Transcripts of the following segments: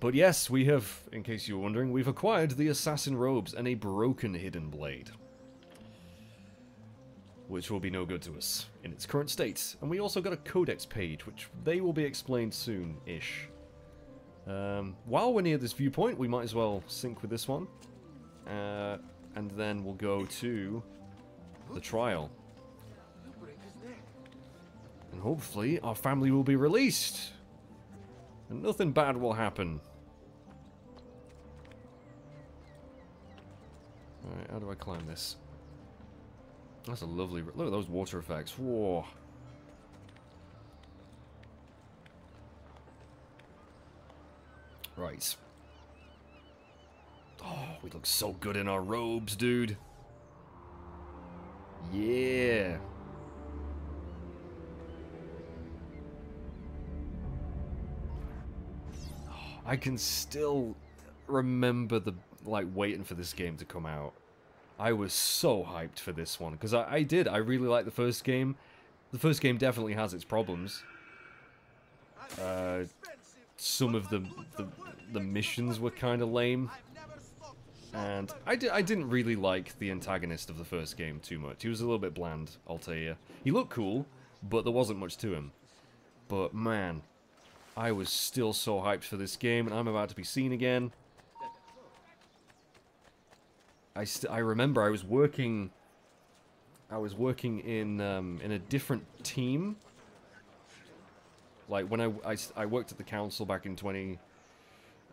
But yes, we have, in case you were wondering, we've acquired the assassin robes and a broken hidden blade. Which will be no good to us in its current state. And we also got a codex page, which they will be explained soon-ish. Um, while we're near this viewpoint, we might as well sync with this one. Uh, and then we'll go to the trial. And hopefully our family will be released. And nothing bad will happen. Alright, how do I climb this? That's a lovely... Look at those water effects. Whoa. Right. Oh, we look so good in our robes, dude. Yeah. I can still remember the like waiting for this game to come out. I was so hyped for this one because I, I did. I really liked the first game. The first game definitely has its problems. Uh, some of the the, the missions were kind of lame, and I, di I didn't really like the antagonist of the first game too much. He was a little bit bland, I'll tell you. He looked cool, but there wasn't much to him. But man, I was still so hyped for this game, and I'm about to be seen again. I I remember I was working. I was working in um, in a different team. Like when I, I, I worked at the council back in 20,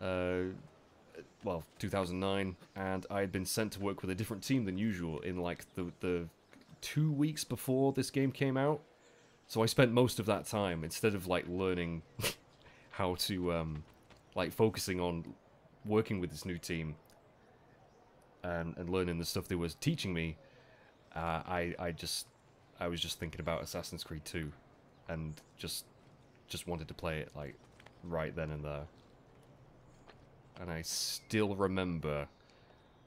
uh, well 2009, and I had been sent to work with a different team than usual in like the the two weeks before this game came out. So I spent most of that time instead of like learning how to, um, like, focusing on working with this new team and, and learning the stuff they was teaching me, uh, I, I just, I was just thinking about Assassin's Creed 2 and just, just wanted to play it, like, right then and there. And I still remember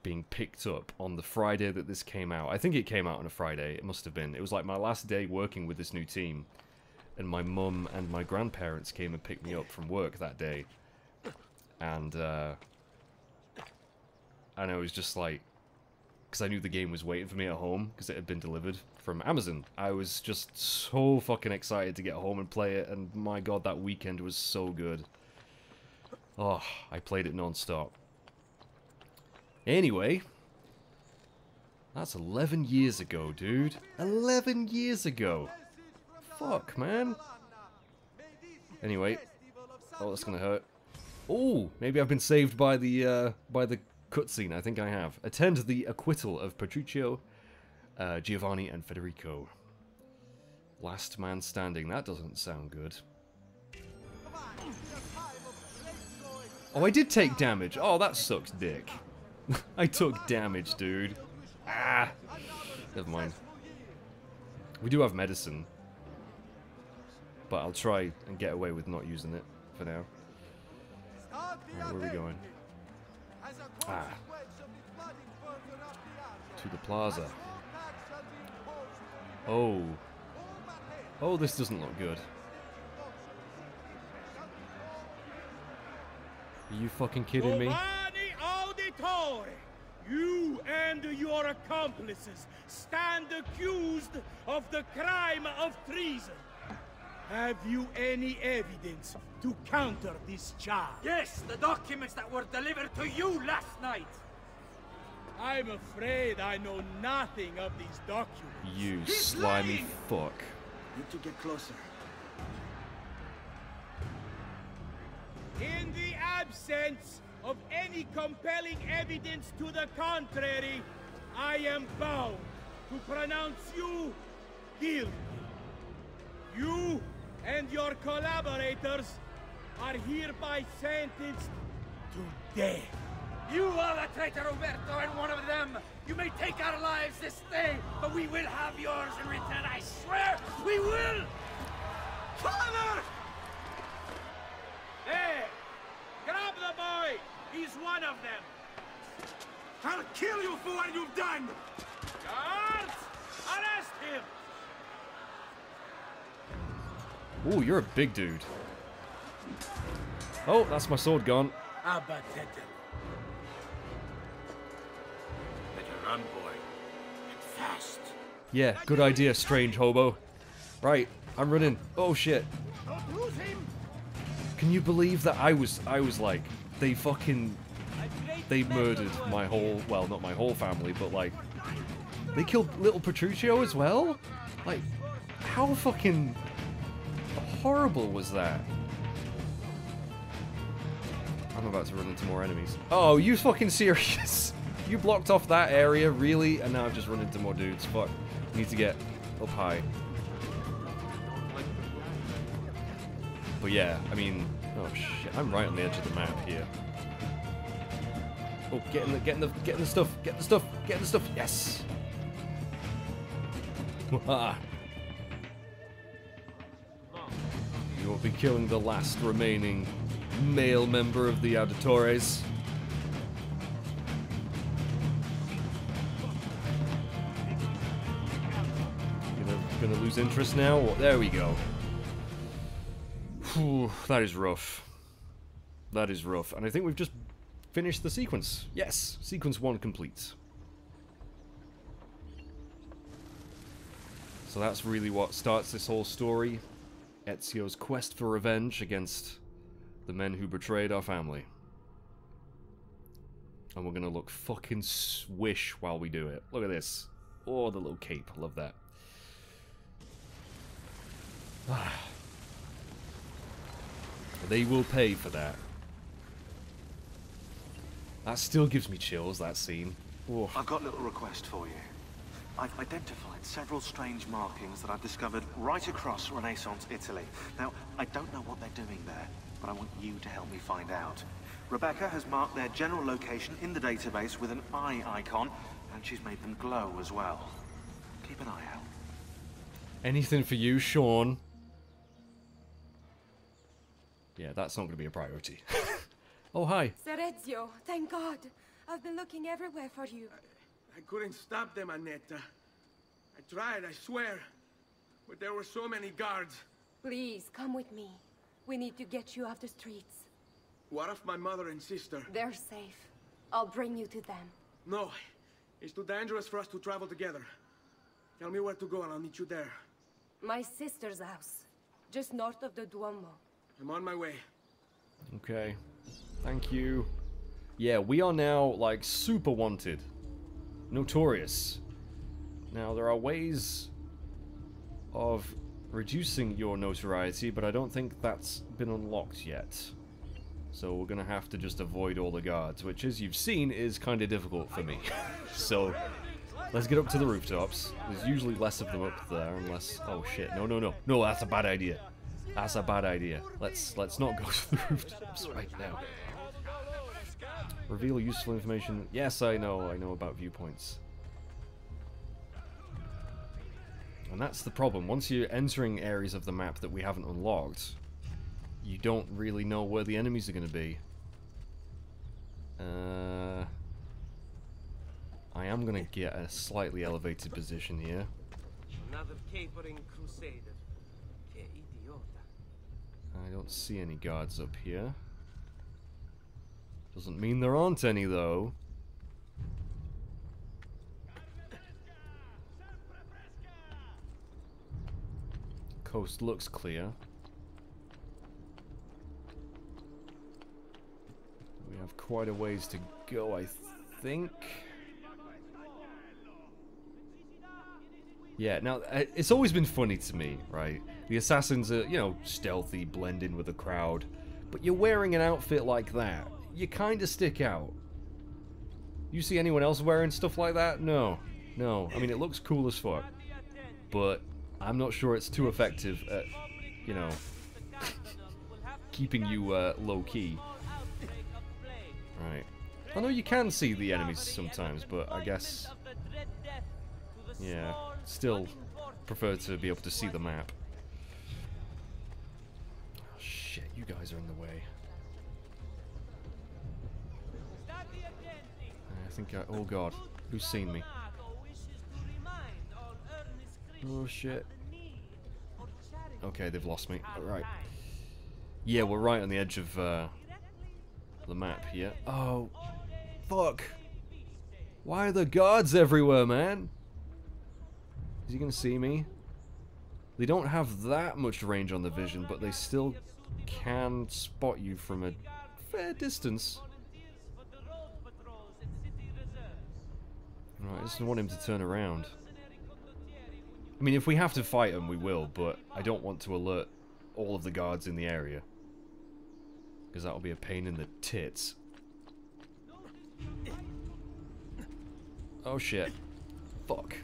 being picked up on the Friday that this came out. I think it came out on a Friday. It must have been. It was like my last day working with this new team and my mum and my grandparents came and picked me up from work that day. And, uh, and I was just like, because I knew the game was waiting for me at home, because it had been delivered from Amazon. I was just so fucking excited to get home and play it, and my god, that weekend was so good. Oh, I played it non-stop. Anyway, that's 11 years ago, dude. 11 years ago. Fuck, man. Anyway. Oh, that's gonna hurt. Oh, maybe I've been saved by the, uh, by the cutscene. I think I have. Attend the acquittal of Petruccio, uh, Giovanni, and Federico. Last man standing. That doesn't sound good. Oh, I did take damage. Oh, that sucks dick. I took damage, dude. Ah. Never mind. We do have medicine. But I'll try and get away with not using it for now. Right, where are we going? Ah. To the plaza. Oh. Oh, this doesn't look good. Are you fucking kidding me? You and your accomplices stand accused of the crime of treason. Have you any evidence to counter this charge? Yes, the documents that were delivered to you last night. I'm afraid I know nothing of these documents. You He's slimy lying. fuck. Need to get closer. In the absence of any compelling evidence to the contrary, I am bound to pronounce you guilty. You and your collaborators are hereby sentenced to death. You are a traitor, Roberto, and one of them. You may take our lives this day, but we will have yours in return, I swear! Ooh, you're a big dude. Oh, that's my sword gone. Better run, boy. And fast. Yeah, good idea, strange hobo. Right, I'm running. Oh shit. Don't lose him! Can you believe that I was I was like they fucking they murdered my whole well not my whole family but like they killed little Petruccio as well? Like how fucking horrible was that? I'm about to run into more enemies. Oh, you fucking serious? You blocked off that area, really? And now I've just run into more dudes. Fuck. Need to get up high. But yeah, I mean, oh shit, I'm right on the edge of the map here. Oh, getting the, getting the, getting the stuff, getting the stuff, getting the stuff. Yes. Ah. Will be killing the last remaining male member of the Auditores. Gonna, lose interest now? There we go. Whew, that is rough. That is rough. And I think we've just finished the sequence. Yes, sequence one complete. So that's really what starts this whole story. Ezio's quest for revenge against the men who betrayed our family. And we're gonna look fucking swish while we do it. Look at this. Oh, the little cape. Love that. They will pay for that. That still gives me chills, that scene. I've got a little request for you. I've identified several strange markings that I've discovered right across Renaissance Italy. Now, I don't know what they're doing there, but I want you to help me find out. Rebecca has marked their general location in the database with an eye icon, and she's made them glow as well. Keep an eye out. Anything for you, Sean. Yeah, that's not going to be a priority. oh, hi. Ser Ezio, thank God. I've been looking everywhere for you. I couldn't stop them, Annetta. I tried, I swear. But there were so many guards. Please, come with me. We need to get you off the streets. What of my mother and sister? They're safe. I'll bring you to them. No. It's too dangerous for us to travel together. Tell me where to go and I'll meet you there. My sister's house. Just north of the Duomo. I'm on my way. Okay. Thank you. Yeah, we are now, like, super wanted. Notorious. Now, there are ways of reducing your notoriety, but I don't think that's been unlocked yet. So we're gonna have to just avoid all the guards, which, as you've seen, is kind of difficult for me. so, let's get up to the rooftops. There's usually less of them up there, unless... Oh shit, no, no, no. No, that's a bad idea. That's a bad idea. Let's let's not go to the rooftops right now. Reveal useful information. Yes, I know. I know about viewpoints. And that's the problem. Once you're entering areas of the map that we haven't unlocked, you don't really know where the enemies are going to be. Uh, I am going to get a slightly elevated position here. Another capering crusader. I don't see any guards up here. Doesn't mean there aren't any, though. Coast looks clear. We have quite a ways to go, I think. Yeah, now, uh, it's always been funny to me, right? The assassins are, you know, stealthy, blend in with the crowd. But you're wearing an outfit like that, you kind of stick out. You see anyone else wearing stuff like that? No. No. I mean, it looks cool as fuck. But I'm not sure it's too effective at, you know, keeping you uh, low-key. Right. I know you can see the enemies sometimes, but I guess... Yeah, still prefer to be able to see the map. Oh, shit, you guys are in the way. I think I... Oh god, who's seen me? Oh shit. Okay, they've lost me. Alright. Yeah, we're right on the edge of uh, the map here. Oh, fuck. Why are the guards everywhere, man? Is he gonna see me? They don't have that much range on the vision, but they still can spot you from a fair distance. Right, I just want him to turn around. I mean, if we have to fight him, we will, but I don't want to alert all of the guards in the area. Because that'll be a pain in the tits. Oh shit. Fuck.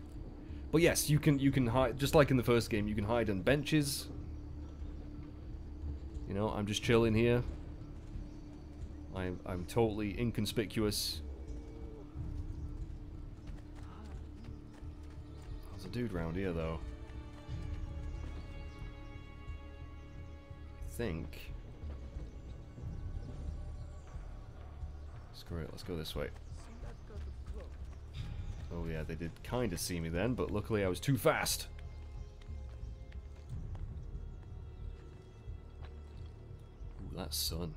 But yes, you can you can hide just like in the first game, you can hide on benches. You know, I'm just chilling here. I'm I'm totally inconspicuous. Dude round here though. I think. Screw it, let's go this way. Oh yeah, they did kind of see me then, but luckily I was too fast. Ooh, that sun.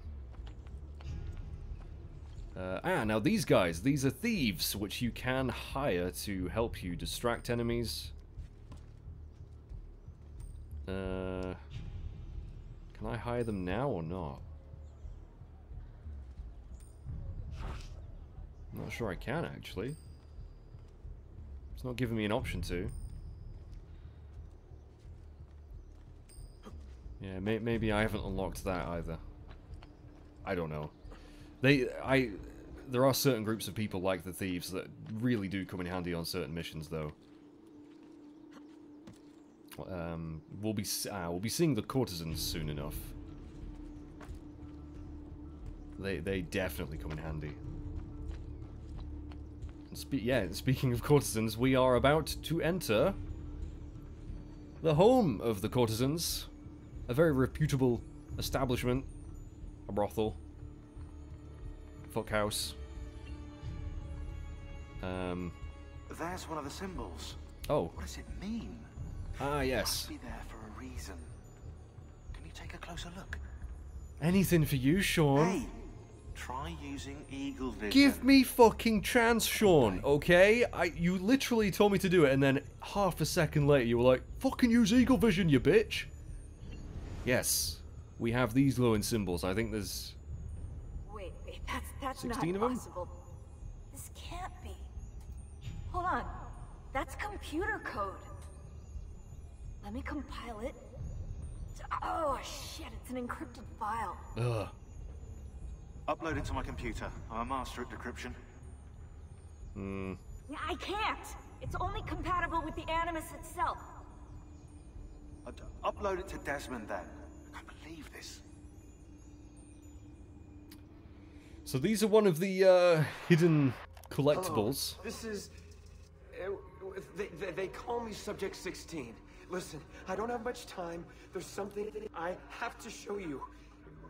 Uh, ah, now these guys, these are thieves, which you can hire to help you distract enemies. Uh, can I hire them now or not? I'm not sure I can, actually. It's not giving me an option to. Yeah, may maybe I haven't unlocked that either. I don't know. They, I, there are certain groups of people like the thieves that really do come in handy on certain missions, though. Um, we'll be uh, we'll be seeing the courtesans soon enough. They they definitely come in handy. Spe yeah, speaking of courtesans, we are about to enter the home of the courtesans. A very reputable establishment. A brothel. Fuckhouse. Um. There's one of the symbols. Oh. What does it mean? Ah, It yes. must be there for a reason. Can you take a closer look? Anything for you, Sean. Hey, try using eagle vision. Give me fucking chance, Sean, okay? I you literally told me to do it, and then half a second later you were like, fucking use Eagle Vision, you bitch! Yes, we have these glowing symbols. I think there's... Wait, wait, that's that's 16 not of 'em? possible. This can't be. Hold on. That's computer code. Let me compile it. Oh shit, it's an encrypted file. Ugh. Upload it to my computer. I'm a master at decryption. Hmm. I can't. It's only compatible with the Animus itself. Uh, d- upload it to Desmond then. I can't believe this. So these are one of the uh, hidden collectibles. This is. uh, They, they, they call me Subject 16. Listen, I don't have much time. There's something I have to show you.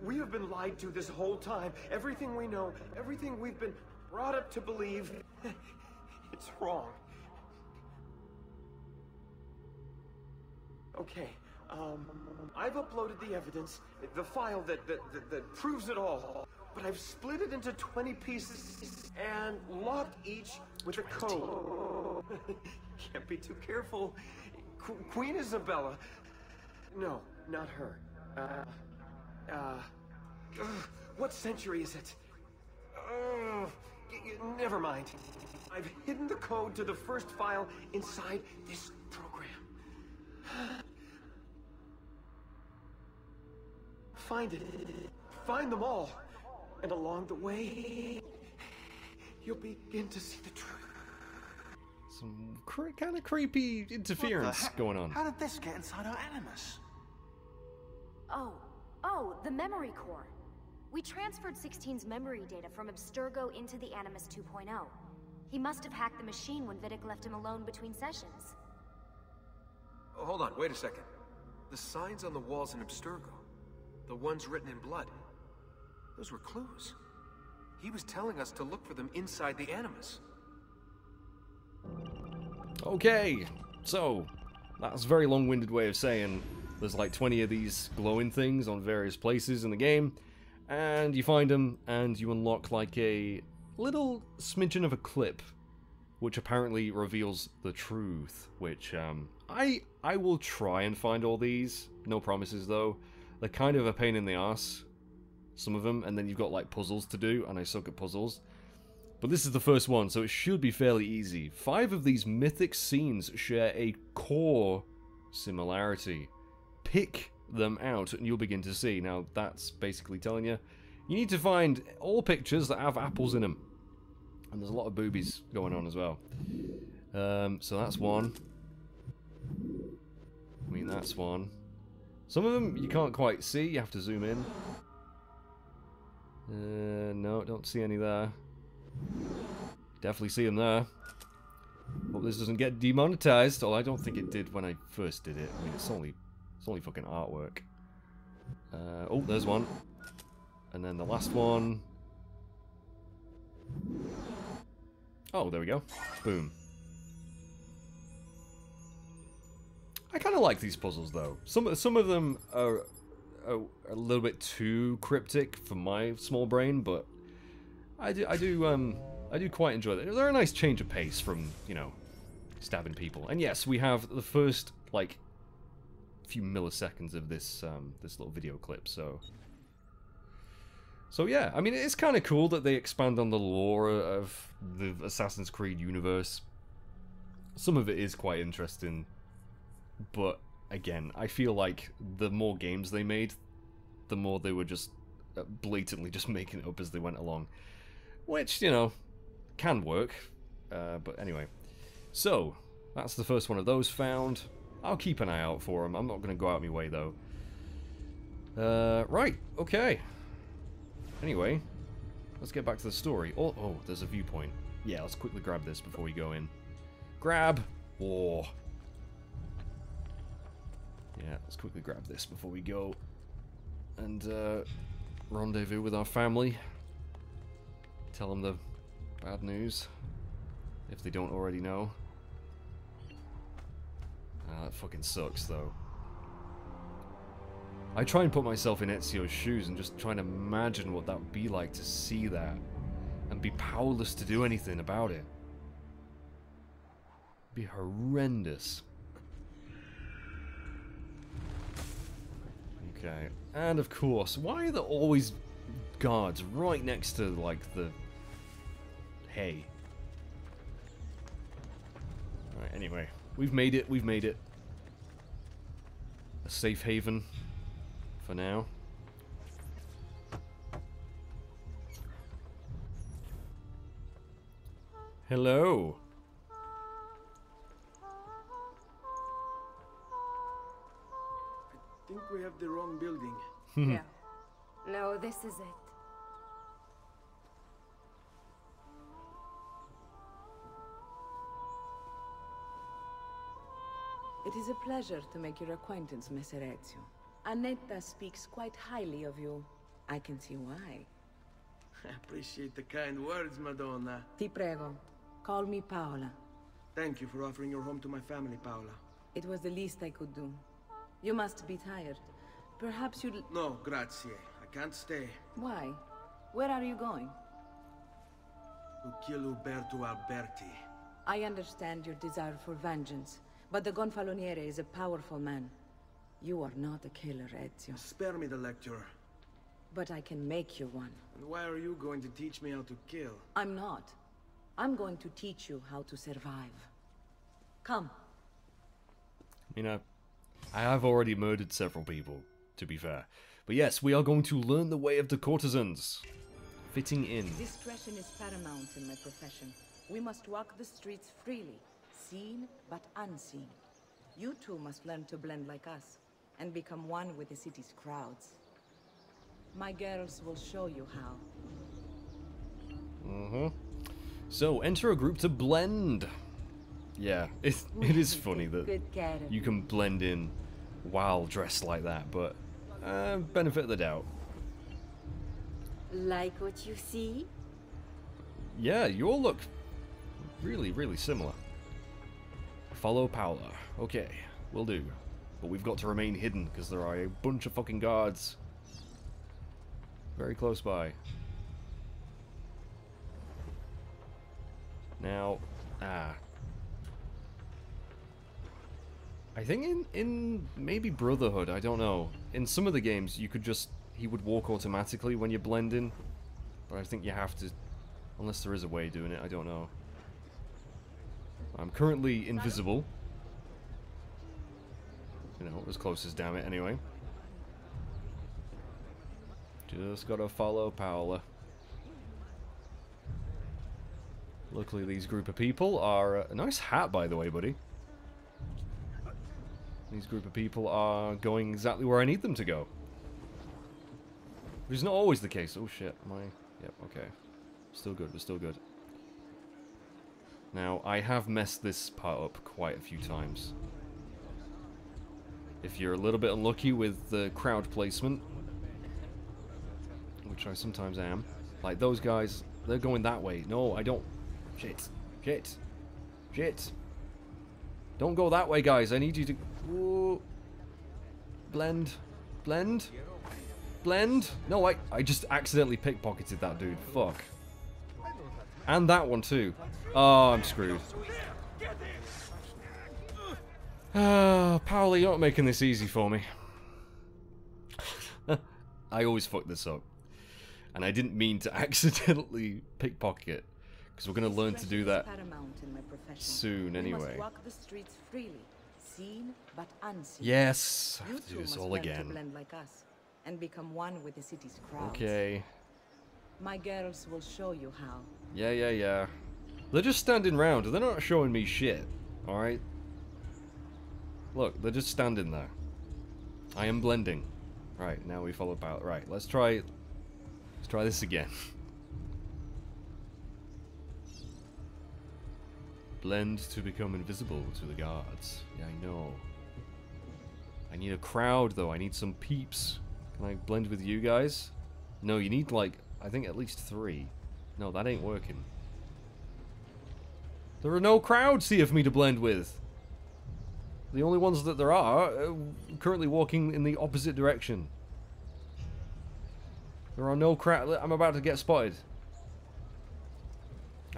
We have been lied to this whole time. Everything we know, everything we've been brought up to believe, it's wrong. Okay, um, I've uploaded the evidence, the file that, that, that, that proves it all. But I've split it into 20 pieces and locked each with a code. Can't be too careful. Qu- Queen Isabella. No, not her. Uh, uh, ugh, what century is it? Ugh, never mind. I've hidden the code to the first file inside this program. Find it. Find them all. And along the way, you'll begin to see the truth. Some cre kind of creepy interference heck? going on. How did this get inside our Animus? Oh, oh, the memory core. We transferred 16's memory data from Abstergo into the Animus 2.0. He must have hacked the machine when Vidic left him alone between sessions. Oh, hold on, wait a second. The signs on the walls in Abstergo, the ones written in blood, those were clues. He was telling us to look for them inside the Animus. Okay, so that's a very long-winded way of saying there's like 20 of these glowing things on various places in the game, And you find them, and you unlock like a little smidgen of a clip, which apparently reveals the truth. Which um, I I will try and find all these. No promises though. They're kind of a pain in the ass, some of them, and then you've got like puzzles to do, and I suck at puzzles. But this is the first one, so it should be fairly easy. Five of these mythic scenes share a core similarity. Pick them out and you'll begin to see. Now, that's basically telling you you need to find all pictures that have apples in them. And there's a lot of boobies going on as well. Um, so that's one. I mean, that's one. Some of them you can't quite see, you have to zoom in. Uh, no, don't see any there. Definitely see them there. Hope this doesn't get demonetized. Oh, I don't think it did when I first did it. I mean, it's only, it's only fucking artwork. Uh, oh, there's one. And then the last one. Oh, there we go. Boom. I kind of like these puzzles, though. Some some of them are, are a little bit too cryptic for my small brain, but I do I do um I do quite enjoy them. They're a nice change of pace from you know stabbing people. And yes, we have the first like few milliseconds of this um, this little video clip. So so yeah, I mean it's kind of cool that they expand on the lore of the Assassin's Creed universe. Some of it is quite interesting, but again, I feel like the more games they made, the more they were just uh, blatantly just making it up as they went along, which you know can work. Uh, but anyway, so that's the first one of those found. I'll keep an eye out for them. I'm not going to go out my way though. Uh, right, okay. Anyway, let's get back to the story. Oh, oh, there's a viewpoint. Yeah, let's quickly grab this before we go in. Grab! War. Yeah, let's quickly grab this before we go. And, uh, rendezvous with our family. Tell them the bad news. If they don't already know. Ah, that fucking sucks, though. I try and put myself in Ezio's shoes and just try and imagine what that would be like to see that and be powerless to do anything about it. It'd be horrendous. Okay, and of course, why are there always guards right next to, like, the hay? Right, anyway, we've made it, we've made it. A safe haven for now. Hello. Think we have the wrong building. Hmm. yeah. No, this is it. It is a pleasure to make your acquaintance, Messer Ezio. Annetta speaks quite highly of you. I can see why. I appreciate the kind words, Madonna. Ti prego. Call me Paola. Thank you for offering your home to my family, Paola. It was the least I could do. You must be tired. Perhaps you'd... No, grazie. I can't stay. Why? Where are you going? To kill Uberto Alberti. I understand your desire for vengeance, but the Gonfaloniere is a powerful man. You are not a killer, Ezio. Spare me the lecture. But I can make you one. And why are you going to teach me how to kill? I'm not. I'm going to teach you how to survive. Come. You know, I have already murdered several people, to be fair. But yes, we are going to learn the way of the courtesans. Fitting in. Discretion is paramount in my profession. We must walk the streets freely, seen but unseen. You too must learn to blend like us, and become one with the city's crowds. My girls will show you how. Mm-hmm. So, enter a group to blend. Yeah, it, it is funny that you can blend in while dressed like that, but uh, benefit of the doubt. Like what you see? Yeah, you all look really, really similar. Follow Paola. Okay, we'll do. But we've got to remain hidden because there are a bunch of fucking guards. Very close by. Now, ah. I think in, in maybe Brotherhood, I don't know. In some of the games, you could just, he would walk automatically when you blend in. But I think you have to, unless there is a way doing it, I don't know. I'm currently invisible. You know, as close as damn it anyway. Just gotta follow Paola. Luckily, these group of people are... A nice hat, by the way, buddy. These group of people are going exactly where I need them to go. Which is not always the case. Oh, shit. my... Yep, okay. Still good. We're still good. Now, I have messed this part up quite a few times. If you're a little bit unlucky with the crowd placement, which I sometimes am, like those guys, they're going that way. No, I don't. Shit. Shit. Shit. Don't go that way, guys. I need you to... Ooh. Blend. Blend. Blend. No, I, I just accidentally pickpocketed that dude. Fuck. And that one, too. Oh, I'm screwed. Ah, Paolo, you're not making this easy for me. I always fuck this up. And I didn't mean to accidentally pickpocket. Because we're going to learn to do that soon anyway. Seen, yes, I have to do this all again. Like us, and become one with the city's crowds. Okay. My girls will show you how. Yeah, yeah, yeah. They're just standing round. They're not showing me shit. Alright? Look, they're just standing there. I am blending. Right, now we follow about. Right, let's try... Let's try this again. Blend to become invisible to the guards. Yeah, I know. I need a crowd, though. I need some peeps. Can I blend with you guys? No, you need, like, I think at least three. No, that ain't working. There are no crowds here for me to blend with. The only ones that there are are currently walking in the opposite direction. There are no crowd. I'm about to get spotted.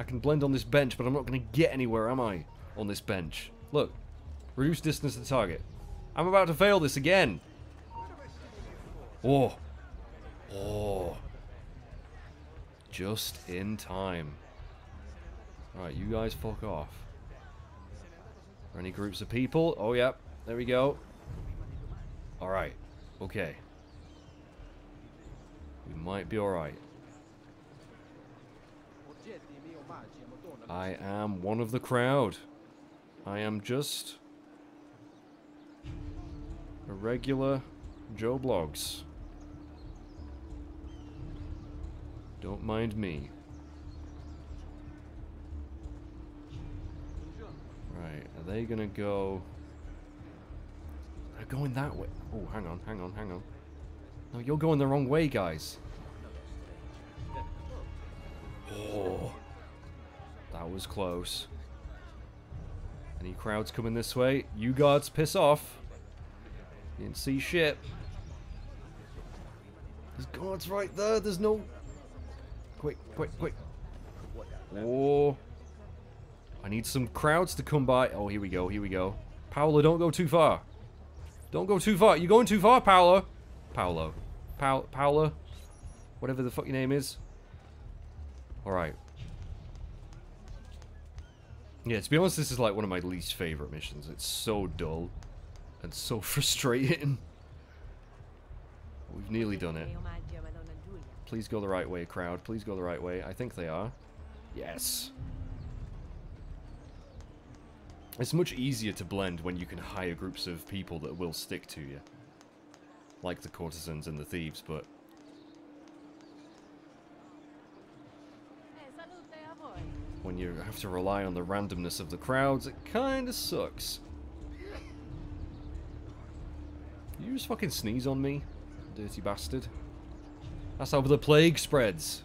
I can blend on this bench, but I'm not going to get anywhere, am I? On this bench. Look. Reduce distance to target. I'm about to fail this again. Oh. Oh. Just in time. Alright, you guys fuck off. Any groups of people? Oh, yep. There we go. Alright. Okay. We might be alright. I am one of the crowd. I am just a regular Joe Bloggs. Don't mind me. Right, are they gonna go... They're going that way. Oh, hang on, hang on, hang on. No, you're going the wrong way, guys. Oh. Was close. Any crowds coming this way? You guards, piss off. You didn't see shit. There's guards right there. There's no... Quick, quick, quick. Oh. I need some crowds to come by. Oh, here we go, here we go. Paolo, don't go too far. Don't go too far. You're going too far, Paolo. Paolo. Pa Paolo. Whatever the fuck your name is. Alright. Yeah, to be honest, this is like one of my least favorite missions. It's so dull. And so frustrating. We've nearly done it. Please go the right way, crowd. Please go the right way. I think they are. Yes. It's much easier to blend when you can hire groups of people that will stick to you. Like the courtesans and the thieves, but... When you have to rely on the randomness of the crowds, it kinda sucks. You just fucking sneeze on me, dirty bastard. That's how the plague spreads.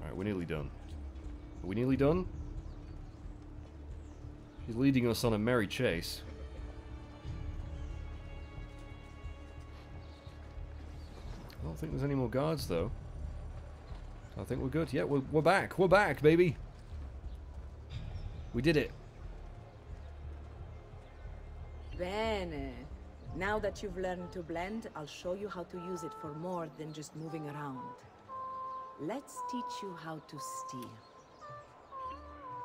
Alright, we're nearly done. Are we nearly done? He's leading us on a merry chase. I don't think there's any more guards, though. I think we're good. Yeah, we're, we're back. We're back, baby. We did it. Bene. Now that you've learned to blend, I'll show you how to use it for more than just moving around. Let's teach you how to steal.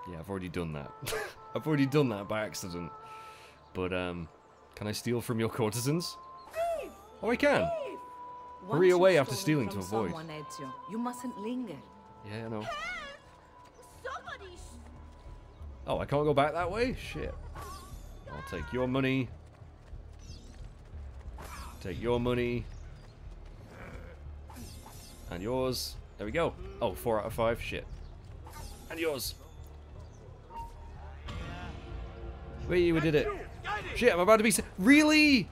Yeah, I've already done that. I've already done that by accident. But, um, can I steal from your courtesans? Oh, I can. Once Hurry away after stealing to avoid. Someone, Ezio, you mustn't linger. Yeah, I know. Oh, I can't go back that way? Shit. I'll take your money. Take your money. And yours. There we go. Oh, four out of five. Shit. And yours. We, we did it. Shit, I'm about to be... Really?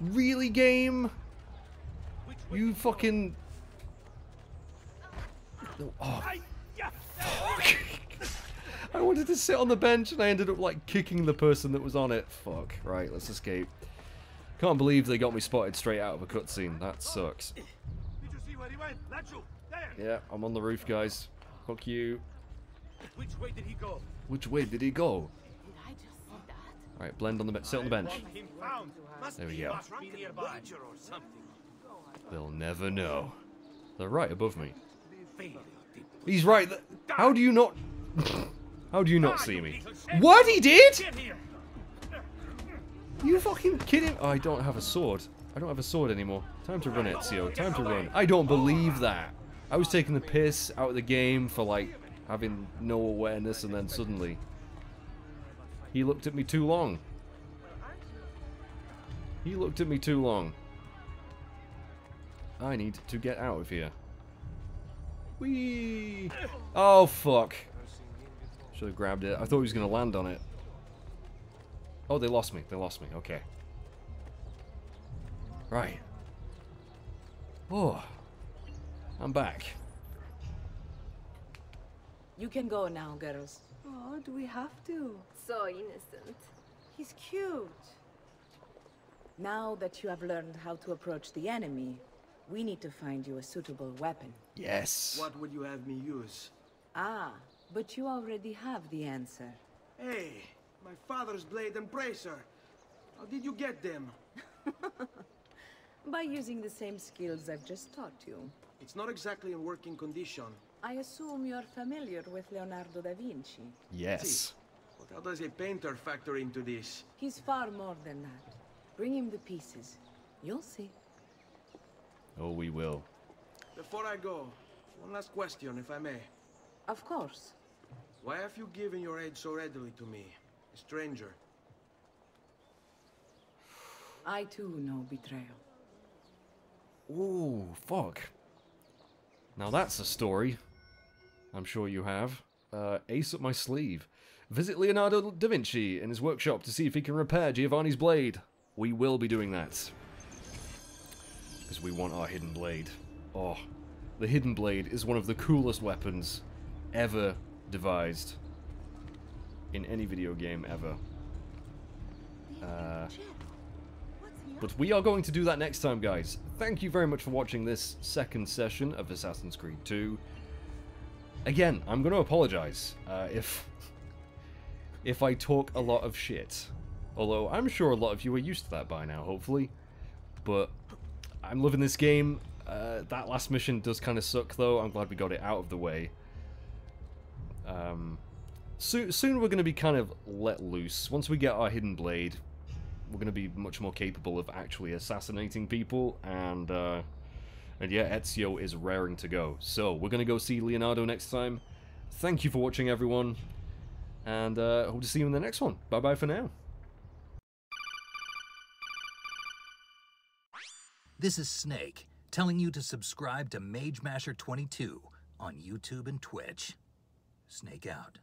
Really, game? You fucking... Oh, fuck. I wanted to sit on the bench and I ended up like kicking the person that was on it. Fuck. Right, let's escape. Can't believe they got me spotted straight out of a cutscene. That sucks. Did you see where he went? Lachu, there! Yeah, I'm on the roof, guys. Fuck you. Which way did he go? Which way did he go? Alright, blend on the bench. Sit on the bench. Him found. Must There we go. a drunken wager or something. They'll never know. They're right above me. He's right. How do you not... How do you not see me? What? He did? You fucking kidding? Oh, I don't have a sword. I don't have a sword anymore. Time to run, Ezio. Time to run. I don't believe that. I was taking the piss out of the game for, like, having no awareness, and then suddenly... He looked at me too long. He looked at me too long. I need to get out of here. Whee! Oh, fuck. Should have grabbed it. I thought he was going to land on it. Oh, they lost me. They lost me. Okay. Right. Oh. I'm back. You can go now, girls. Oh, do we have to? So innocent. He's cute. Now that you have learned how to approach the enemy, we need to find you a suitable weapon. Yes. What would you have me use? Ah, but you already have the answer. Hey, my father's blade and bracer. How did you get them? By using the same skills I've just taught you. It's not exactly in working condition. I assume you're familiar with Leonardo da Vinci. Yes. But how does a painter factor into this? He's far more than that. Bring him the pieces. You'll see. Oh, we will. Before I go, one last question, if I may. Of course. Why have you given your aid so readily to me, a stranger? I too know betrayal. Ooh, fuck. Now that's a story. I'm sure you have. Uh, ace up my sleeve. Visit Leonardo da Vinci in his workshop to see if he can repair Giovanni's blade. We will be doing that. Because we want our hidden blade. Oh, the hidden blade is one of the coolest weapons ever devised in any video game ever. Uh, but we are going to do that next time, guys. Thank you very much for watching this second session of Assassin's Creed 2. Again, I'm going to apologize uh, if if I talk a lot of shit. Although I'm sure a lot of you are used to that by now, hopefully. But I'm loving this game. Uh, that last mission does kind of suck, though. I'm glad we got it out of the way. Um, so, soon we're going to be kind of let loose. Once we get our hidden blade, we're going to be much more capable of actually assassinating people, and uh, and yeah, Ezio is raring to go. So we're going to go see Leonardo next time. Thank you for watching, everyone, and uh, hope to see you in the next one. Bye bye for now. This is Snake, telling you to subscribe to Mage Masher 22 on YouTube and Twitch. Snake out.